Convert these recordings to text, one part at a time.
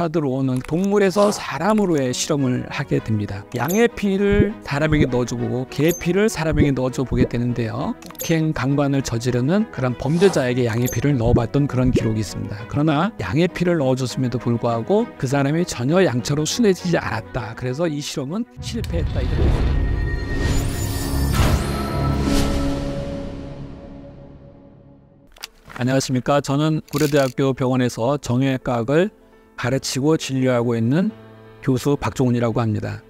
리차드 로어는 동물에서 사람으로의 실험을 하게 됩니다. 양의 피를 사람에게 넣어주고 개의 피를 사람에게 넣어줘 보게 되는데요. 행 강간을 저지르는 그런 범죄자에게 양의 피를 넣어봤던 그런 기록이 있습니다. 그러나 양의 피를 넣어줬음에도 불구하고 그 사람이 전혀 양처럼 순해지지 않았다. 그래서 이 실험은 실패했다. 이렇게 안녕하십니까. 저는 고려대학교 병원에서 정형외과학을 가르치고 진료하고 있는 교수 박종훈이라고 합니다.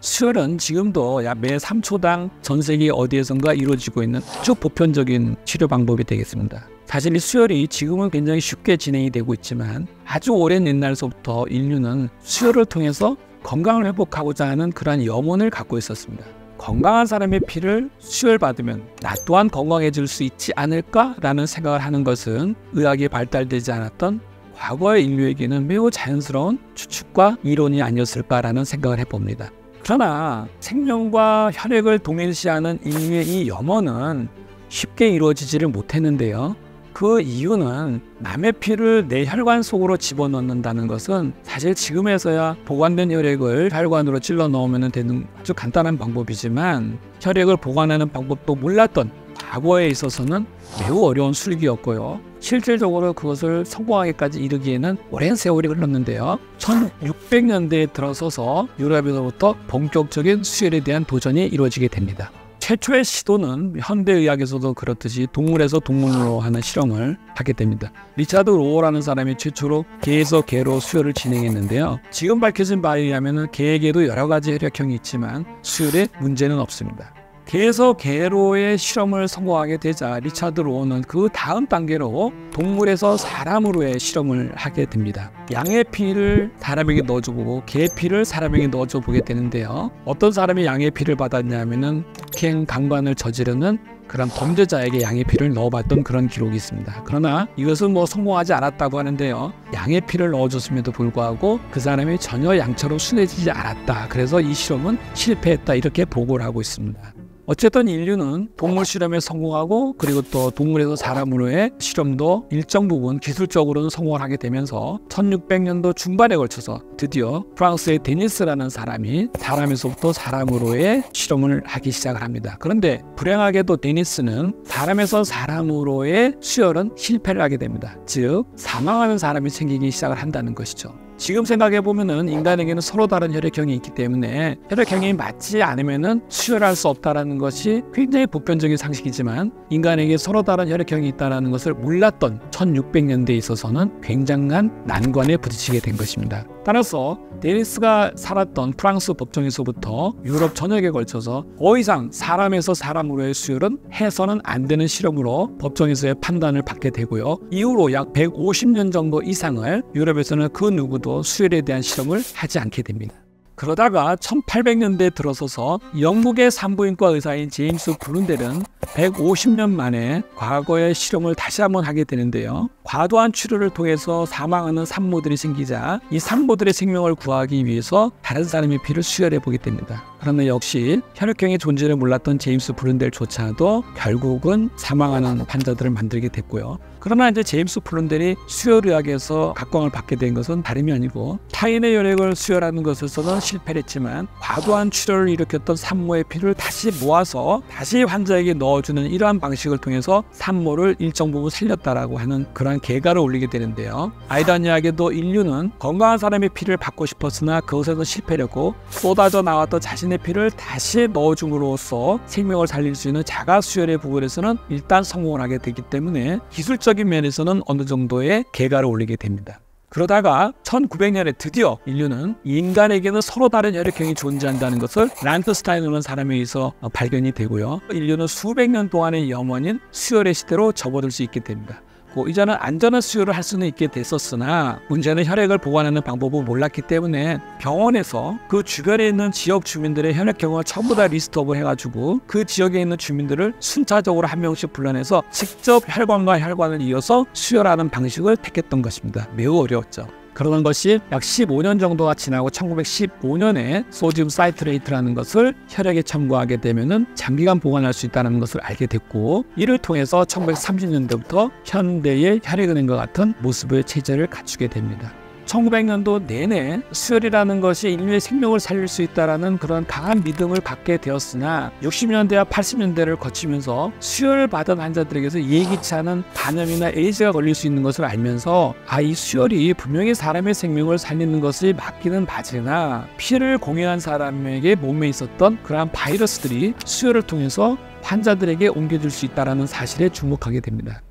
수혈은 지금도 약 매 3초당 전 세계 어디에선가 이루어지고 있는 아주 보편적인 치료 방법이 되겠습니다. 사실 이 수혈이 지금은 굉장히 쉽게 진행이 되고 있지만 아주 오랜 옛날서부터 인류는 수혈을 통해서 건강을 회복하고자 하는 그러한 염원을 갖고 있었습니다. 건강한 사람의 피를 수혈받으면 나 또한 건강해질 수 있지 않을까라는 생각을 하는 것은 의학이 발달되지 않았던 과거의 인류에게는 매우 자연스러운 추측과 이론이 아니었을까라는 생각을 해봅니다. 그러나 생명과 혈액을 동일시하는 인류의 이 염원은 쉽게 이루어지지를 못했는데요. 그 이유는 남의 피를 내 혈관 속으로 집어넣는다는 것은 사실 지금에서야 보관된 혈액을 혈관으로 찔러 넣으면 되는 아주 간단한 방법이지만 혈액을 보관하는 방법도 몰랐던 과거에 있어서는 매우 어려운 술기였고요. 실질적으로 그것을 성공하기까지 이르기에는 오랜 세월이 흘렀는데요. 1600년대에 들어서서 유럽에서부터 본격적인 수혈에 대한 도전이 이루어지게 됩니다. 최초의 시도는 현대의학에서도 그렇듯이 동물에서 동물로 하는 실험을 하게 됩니다. 리차드 로어라는 사람이 최초로 개에서 개로 수혈을 진행했는데요. 지금 밝혀진 바에 의하면 개에게도 여러 가지 혈액형이 있지만 수혈에 문제는 없습니다. 개에서 개로의 실험을 성공하게 되자 리차드 로어는 그 다음 단계로 동물에서 사람으로의 실험을 하게 됩니다. 양의 피를 사람에게 넣어주고 개의 피를 사람에게 넣어줘 보게 되는데요. 어떤 사람이 양의 피를 받았냐면은 폭행 강간을 저지르는 그런 범죄자에게 양의 피를 넣어봤던 그런 기록이 있습니다. 그러나 이것은 뭐 성공하지 않았다고 하는데요. 양의 피를 넣어줬음에도 불구하고 그 사람이 전혀 양처럼 순해지지 않았다. 그래서 이 실험은 실패했다 이렇게 보고를 하고 있습니다. 어쨌든 인류는 동물 실험에 성공하고 그리고 또 동물에서 사람으로의 실험도 일정 부분 기술적으로는 성공을 하게 되면서 1600년도 중반에 걸쳐서 드디어 프랑스의 데니스라는 사람이 사람에서부터 사람으로의 실험을 하기 시작을 합니다. 그런데 불행하게도 데니스는 사람에서 사람으로의 수혈은 실패를 하게 됩니다. 즉 사망하는 사람이 생기기 시작을 한다는 것이죠. 지금 생각해 보면은 인간에게는 서로 다른 혈액형이 있기 때문에 혈액형이 맞지 않으면은 수혈할 수 없다라는 것이 굉장히 보편적인 상식이지만 인간에게 서로 다른 혈액형이 있다라는 것을 몰랐던 1600년대에 있어서는 굉장한 난관에 부딪히게 된 것입니다. 따라서 데니스가 살았던 프랑스 법정에서부터 유럽 전역에 걸쳐서 더 이상 사람에서 사람으로의 수혈은 해서는 안 되는 실험으로 법정에서의 판단을 받게 되고요. 이후로 약 150년 정도 이상을 유럽에서는 그 누구도 수혈에 대한 실험을 하지 않게 됩니다. 그러다가 1800년대 들어서서 영국의 산부인과 의사인 제임스 블룬델은 150년 만에 과거의 실험을 다시 한번 하게 되는데요. 과도한 치료를 통해서 사망하는 산모들이 생기자 이 산모들의 생명을 구하기 위해서 다른 사람의 피를 수혈해 보게 됩니다. 그러나 역시 혈액형의 존재를 몰랐던 제임스 블룬델조차도 결국은 사망하는 환자들을 만들게 됐고요. 그러나 이제 제임스 블룬델이 수혈의학에서 각광을 받게 된 것은 다름이 아니고 타인의 혈액을 수혈하는 것에서는 실패를 했지만 과도한 출혈을 일으켰던 산모의 피를 다시 모아서 다시 환자에게 넣어주는 이러한 방식을 통해서 산모를 일정 부분 살렸다라고 하는 그러한 계가를 올리게 되는데요. 아이다니아게도 인류는 건강한 사람의 피를 받고 싶었으나 그것에서 실패를 했고 쏟아져 나왔던 자신의 피를 다시 넣어줌으로써 생명을 살릴 수 있는 자가 수혈의 부분에서는 일단 성공을 하게 되기 때문에 기술적인 면에서는 어느 정도의 계가를 올리게 됩니다. 그러다가 1900년에 드디어 인류는 인간에게는 서로 다른 혈액형이 존재한다는 것을 란트스타인이라는 사람에 의해서 발견이 되고요. 인류는 수백 년 동안의 염원인 수혈의 시대로 접어들 수 있게 됩니다. 있고 이제는 안전한 수혈을 할 수는 있게 됐었으나 문제는 혈액을 보관하는 방법을 몰랐기 때문에 병원에서 그 주변에 있는 지역 주민들의 혈액형을 전부 다 list up을 해가지고 그 지역에 있는 주민들을 순차적으로 한 명씩 불러내서 직접 혈관과 혈관을 이어서 수혈하는 방식을 택했던 것입니다. 매우 어려웠죠. 그러던 것이 약 15년 정도가 지나고 1915년에 sodium citrate라는 것을 혈액에 첨가하게 되면은 장기간 보관할 수 있다는 것을 알게 됐고 이를 통해서 1930년대부터 현대의 혈액은행과 같은 모습의 체제를 갖추게 됩니다. 1900년도 내내 수혈이라는 것이 인류의 생명을 살릴 수 있다라는 그런 강한 믿음을 갖게 되었으나 60년대와 80년대를 거치면서 수혈을 받은 환자들에게서 예기치 않은 간염이나 에이즈가 걸릴 수 있는 것을 알면서 아 이 수혈이 분명히 사람의 생명을 살리는 것이 맞기는 맞으나 피를 공유한 사람에게 몸에 있었던 그러한 바이러스들이 수혈을 통해서 환자들에게 옮겨질 수 있다는 사실에 주목하게 됩니다.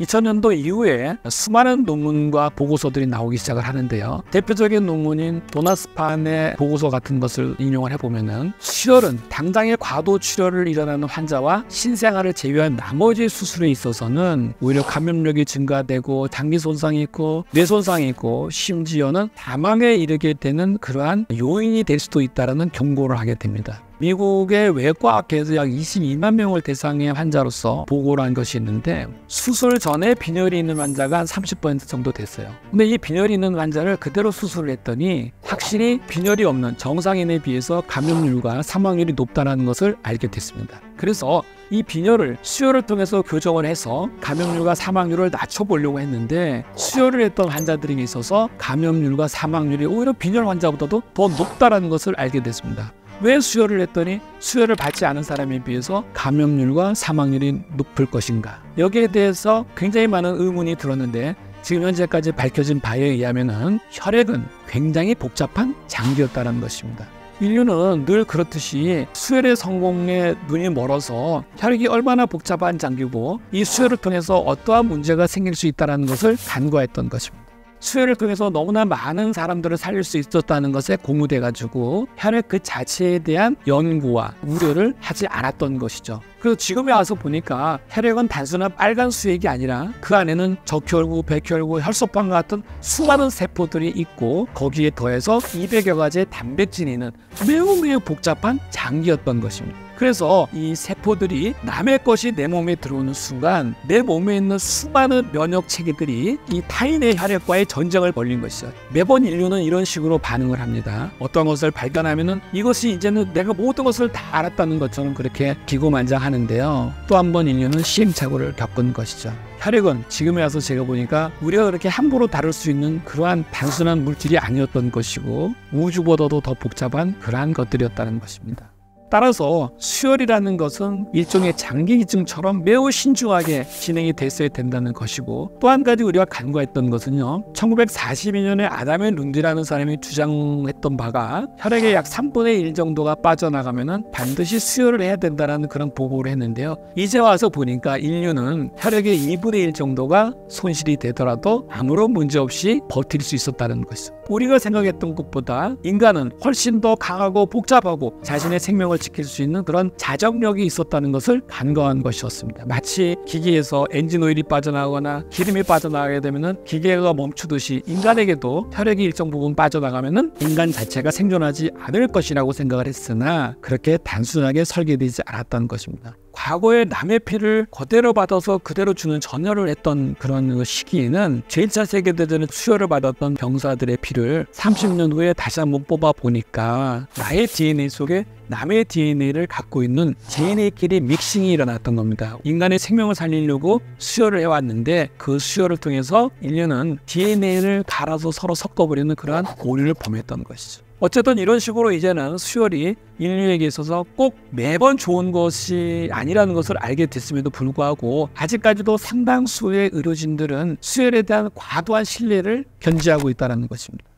2000년도 이후에 수많은 논문과 보고서들이 나오기 시작을 하는데요. 대표적인 논문인 도나스판의 보고서 같은 것을 인용을 해보면은 수혈은 당장의 과도 출혈을 일어나는 환자와 신생아를 제외한 나머지 수술에 있어서는 오히려 감염력이 증가되고 장기 손상이 있고 뇌 손상이 있고 심지어는 사망에 이르게 되는 그러한 요인이 될 수도 있다라는 경고를 하게 됩니다. 미국의 외과학회에서 약 22만 명을 대상의 환자로서 보고를 한 것이 있는데 수술 전에 빈혈이 있는 환자가 한 30% 정도 됐어요. 근데 이 빈혈이 있는 환자를 그대로 수술을 했더니 확실히 빈혈이 없는 정상인에 비해서 감염률과 사망률이 높다는 것을 알게 됐습니다. 그래서 이 빈혈을 수혈을 통해서 교정을 해서 감염률과 사망률을 낮춰보려고 했는데 수혈을 했던 환자들에게 있어서 감염률과 사망률이 오히려 빈혈 환자보다도 더 높다는 것을 알게 됐습니다. 왜 수혈을 했더니 수혈을 받지 않은 사람에 비해서 감염률과 사망률이 높을 것인가? 여기에 대해서 굉장히 많은 의문이 들었는데 지금 현재까지 밝혀진 바에 의하면은 혈액은 굉장히 복잡한 장기였다는 것입니다. 인류는 늘 그렇듯이 수혈의 성공에 눈이 멀어서 혈액이 얼마나 복잡한 장기고 이 수혈을 통해서 어떠한 문제가 생길 수 있다는 것을 간과했던 것입니다. 수혈을 통해서 너무나 많은 사람들을 살릴 수 있었다는 것에 고무돼 가지고 혈액 그 자체에 대한 연구와 우려를 하지 않았던 것이죠. 그래서 지금에 와서 보니까 혈액은 단순한 빨간 수액이 아니라 그 안에는 적혈구, 백혈구, 혈소판 같은 수많은 세포들이 있고 거기에 더해서 200여 가지의 단백질이 있는 매우 매우 복잡한 장기였던 것입니다. 그래서 이 세포들이 남의 것이 내 몸에 들어오는 순간 내 몸에 있는 수많은 면역 체계들이 이 타인의 혈액과의 전쟁을 벌린 것이죠. 매번 인류는 이런 식으로 반응을 합니다. 어떤 것을 발견하면은 이것이 이제는 내가 모든 것을 다 알았다는 것처럼 그렇게 기고만장하는데요. 또 한 번 인류는 시행착오를 겪은 것이죠. 혈액은 지금에 와서 제가 보니까 우리가 그렇게 함부로 다룰 수 있는 그러한 단순한 물질이 아니었던 것이고 우주보다도 더 복잡한 그러한 것들이었다는 것입니다. 따라서 수혈이라는 것은 일종의 장기 기증처럼 매우 신중하게 진행이 됐어야 된다는 것이고 또 한 가지 우리가 간과했던 것은요. 1942년에 아담의 룬디라는 사람이 주장했던 바가 혈액의 약 3분의 1 정도가 빠져나가면은 반드시 수혈을 해야 된다는 그런 보고를 했는데요. 이제 와서 보니까 인류는 혈액의 2분의 1 정도가 손실이 되더라도 아무런 문제 없이 버틸 수 있었다는 것이죠. 우리가 생각했던 것보다 인간은 훨씬 더 강하고 복잡하고 자신의 생명을 지킬 수 있는 그런 자정력이 있었다는 것을 간과한 것이었습니다. 마치 기계에서 엔진 오일이 빠져나거나 기름이 빠져나가게 되면은 기계가 멈추듯이 인간에게도 혈액이 일정 부분 빠져나가면은 인간 자체가 생존하지 않을 것이라고 생각을 했으나 그렇게 단순하게 설계되지 않았다는 것입니다. 과거에 남의 피를 그대로 받아서 그대로 주는 전열을 했던 그런 시기에는 제1차 세계대전에 수혈을 받았던 병사들의 피를 30년 후에 다시 한번 뽑아 보니까 나의 DNA 속에 남의 DNA를 갖고 있는 DNA끼리 믹싱이 일어났던 겁니다. 인간의 생명을 살리려고 수혈을 해왔는데 그 수혈을 통해서 인류는 DNA를 갈아서 서로 섞어버리는 그러한 오류를 범했던 것이죠. 어쨌든 이런 식으로 이제는 수혈이 인류에게 있어서 꼭 매번 좋은 것이 아니라는 것을 알게 됐음에도 불구하고 아직까지도 상당수의 의료진들은 수혈에 대한 과도한 신뢰를 견지하고 있다는 것입니다.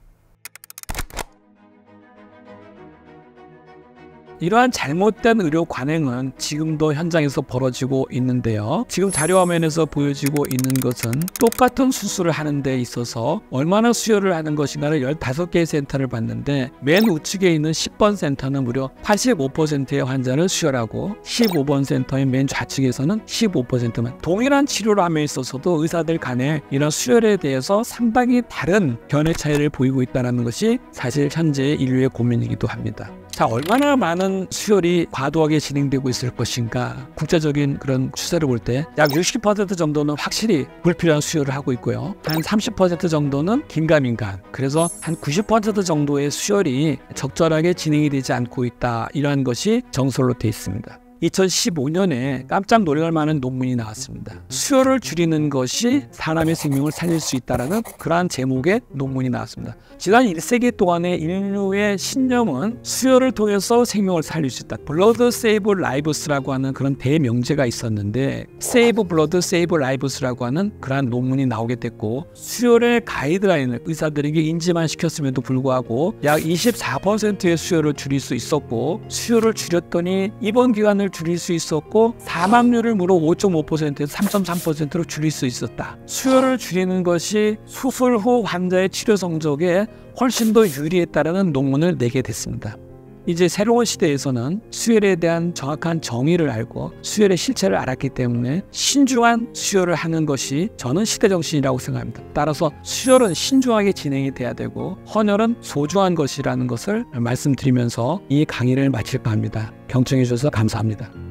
이러한 잘못된 의료 관행은 지금도 현장에서 벌어지고 있는데요. 지금 자료 화면에서 보여지고 있는 것은 똑같은 수술을 하는 데 있어서 얼마나 수혈을 하는 것인가를 15개의 센터를 봤는데 맨 우측에 있는 10번 센터는 무려 85%의 환자를 수혈하고 15번 센터의 맨 좌측에서는 15%만 동일한 치료를 함에 있어서도 의사들 간에 이런 수혈에 대해서 상당히 다른 견해 차이를 보이고 있다는 것이 사실 현재의 인류의 고민이기도 합니다. 자, 얼마나 많은 수혈이 과도하게 진행되고 있을 것인가. 국제적인 그런 추세를 볼 때 약 60% 정도는 확실히 불필요한 수혈을 하고 있고요. 한 30% 정도는 긴가민가. 그래서 한 90% 정도의 수혈이 적절하게 진행이 되지 않고 있다. 이러한 것이 정설로 되어 있습니다. 2015년에 깜짝 놀랄 만한 논문이 나왔습니다. 수혈을 줄이는 것이 사람의 생명을 살릴 수 있다라는 그러한 제목의 논문이 나왔습니다. 지난 1세기 동안의 인류의 신념은 수혈을 통해서 생명을 살릴 수 있다. blood save lives라고 하는 그런 대명제가 있었는데 save blood save lives라고 하는 그러한 논문이 나오게 됐고 수혈의 가이드라인을 의사들에게 인지만 시켰음에도 불구하고 약 24%의 수요를 줄일 수 있었고 수요를 줄였더니 입원 기간을 줄일 수 있었고 사망률을 무려 5.5%에서 3.3%로 줄일 수 있었다. 수요를 줄이는 것이 수술 후 환자의 치료 성적에 훨씬 더 유리했다라는 논문을 내게 됐습니다. 이제 새로운 시대에서는 수혈에 대한 정확한 정의를 알고 수혈의 실체를 알았기 때문에 신중한 수혈을 하는 것이 저는 시대 정신이라고 생각합니다. 따라서 수혈은 신중하게 진행이 돼야 되고 헌혈은 소중한 것이라는 것을 말씀드리면서 이 강의를 마칠까 합니다. 경청해 주셔서 감사합니다.